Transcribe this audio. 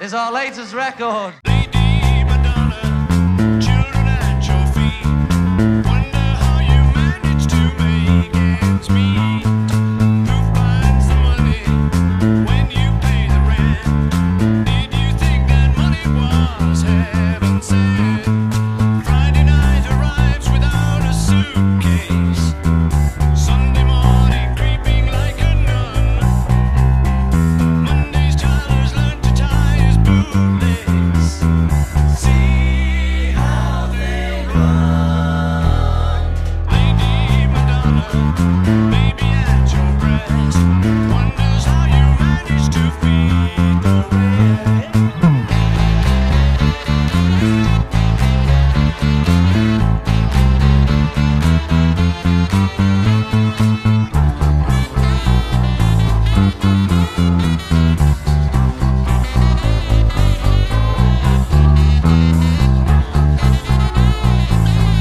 is our latest record.